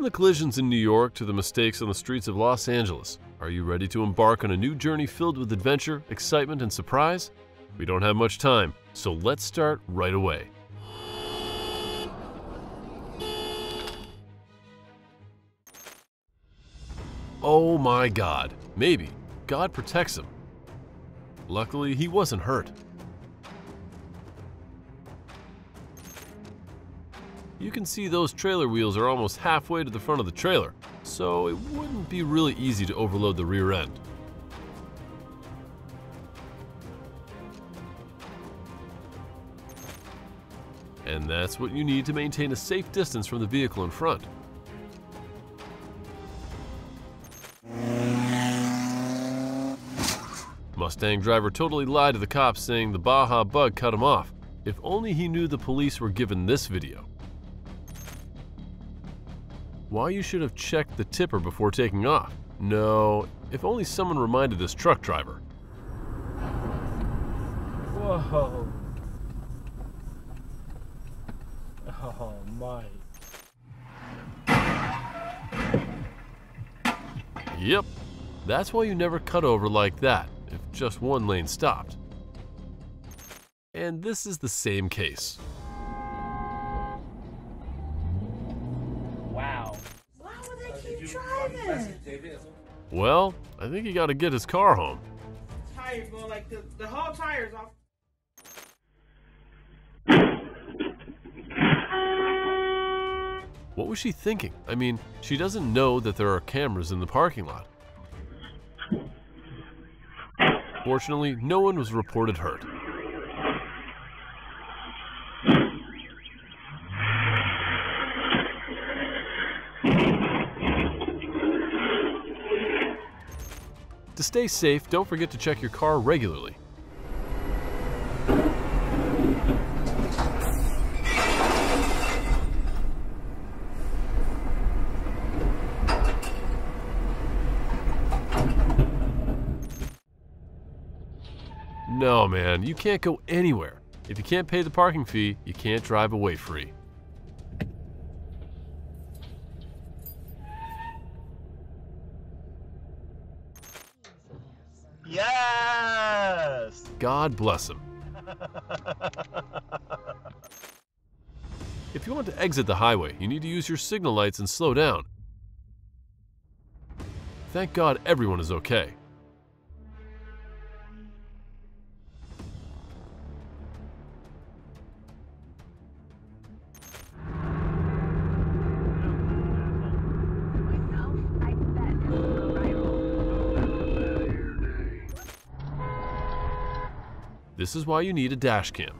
From the collisions in New York to the mistakes on the streets of Los Angeles, are you ready to embark on a new journey filled with adventure, excitement, and surprise? We don't have much time, so let's start right away. Oh my god, maybe. God protects him. Luckily, he wasn't hurt. You can see those trailer wheels are almost halfway to the front of the trailer, so it wouldn't be really easy to overload the rear end. And that's what you need to maintain a safe distance from the vehicle in front. Mustang driver totally lied to the cops saying the Baja bug cut him off. If only he knew the police were given this video. Why you should have checked the tipper before taking off. No, if only someone reminded this truck driver. Whoa. Oh my. Yep, that's why you never cut over like that if just one lane stopped. And this is the same case. Well, I think he got to get his car home. tires go like the, the whole tires off. What was she thinking? I mean, she doesn't know that there are cameras in the parking lot. Fortunately, no one was reported hurt. To stay safe, don't forget to check your car regularly. No, man, you can't go anywhere. If you can't pay the parking fee, you can't drive away free. Yes! God bless him. If you want to exit the highway, you need to use your signal lights and slow down. Thank God everyone is okay. This is why you need a dash cam.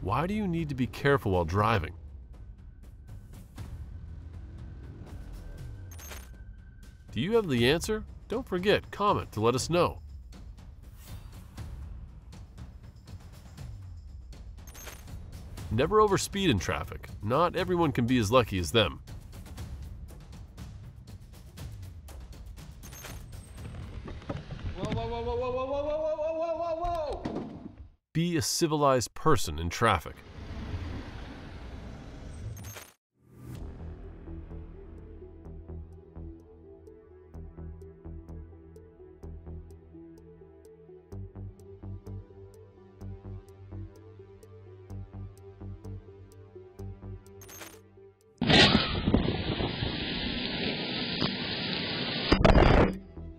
Why do you need to be careful while driving? Do you have the answer? Don't forget, comment to let us know. Never overspeed in traffic. Not everyone can be as lucky as them. Be a civilized person in traffic.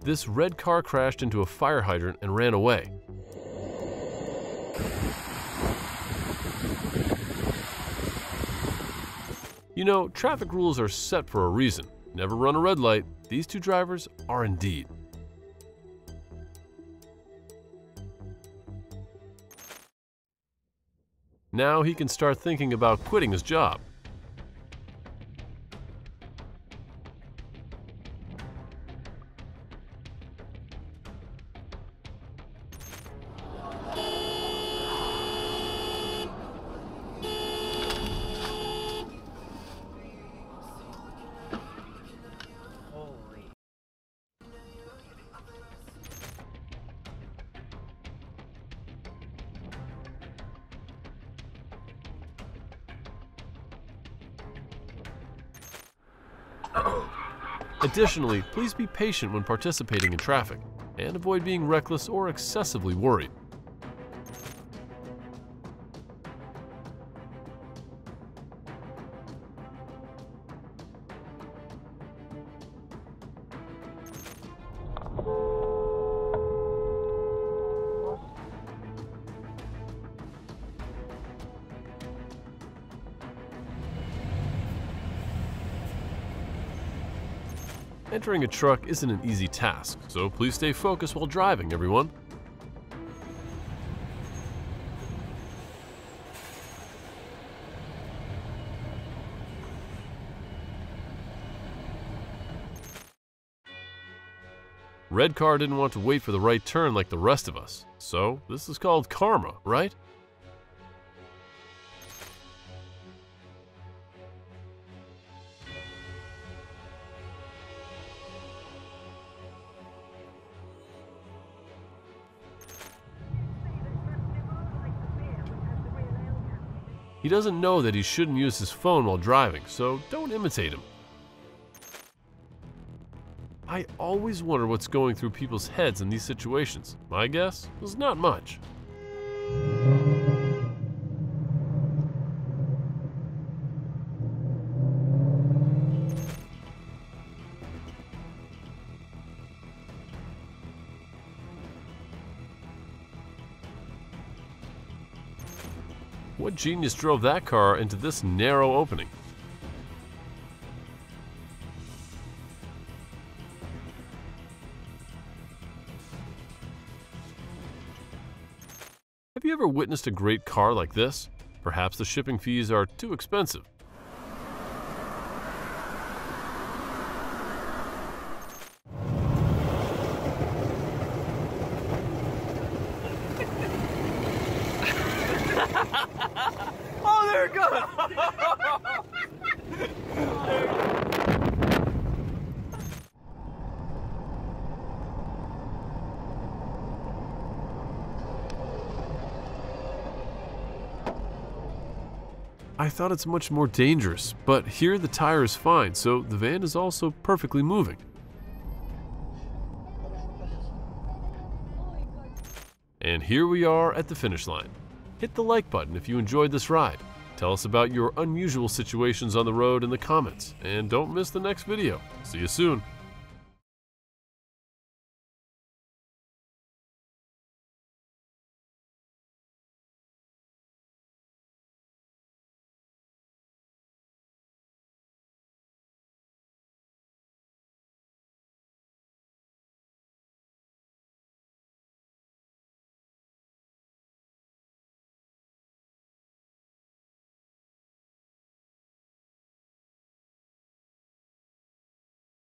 This red car crashed into a fire hydrant and ran away. You know, traffic rules are set for a reason. Never run a red light. These two drivers are indeed. Now he can start thinking about quitting his job. Additionally, please be patient when participating in traffic and avoid being reckless or excessively worried. Entering a truck isn't an easy task, so please stay focused while driving, everyone. Red car didn't want to wait for the right turn like the rest of us, so this is called karma, right? He doesn't know that he shouldn't use his phone while driving, so don't imitate him. I always wonder what's going through people's heads in these situations. My guess is not much. What genius drove that car into this narrow opening? Have you ever witnessed a great car like this? Perhaps the shipping fees are too expensive. Oh, there it goes! I thought it's much more dangerous, but here the tire is fine, so the van is also perfectly moving. And here we are at the finish line. Hit the like button if you enjoyed this ride. Tell us about your unusual situations on the road in the comments, and don't miss the next video. See you soon.